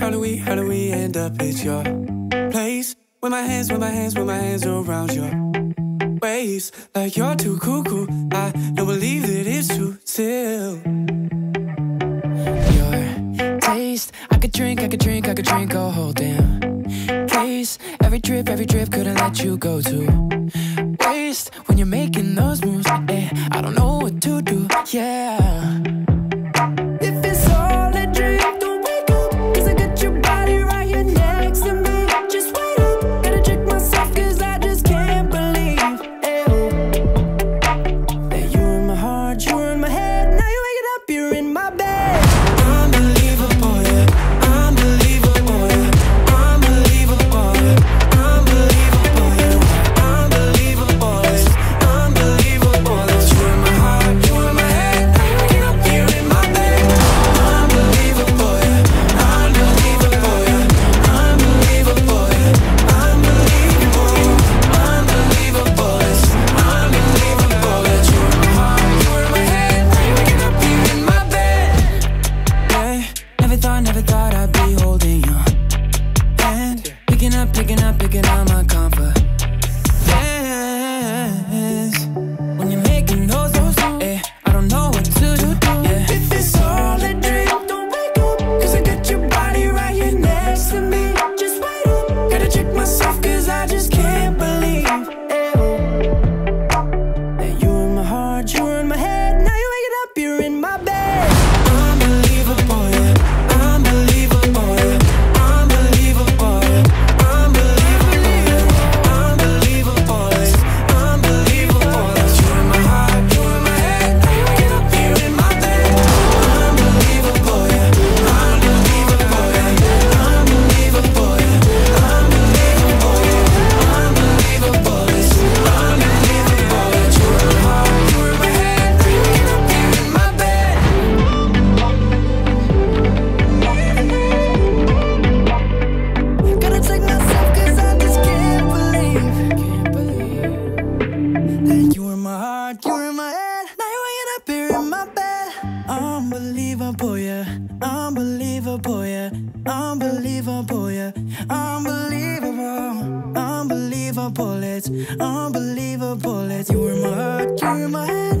how do we, how do we end up at your place? With my hands, with my hands, with my hands around your waist. Like you're too cuckoo, I don't believe that it's true still. Your taste, I could drink, I could drink, I could drink a whole damn case. Every drip, every drip couldn't let you go to waste. When you're making those moves, eh, I don't know what to do, yeah. myself unbelievable, yeah. Unbelievable, yeah. Unbelievable, yeah. Unbelievable. Unbelievable, it's unbelievable. It's you were my, heart. you were my. head.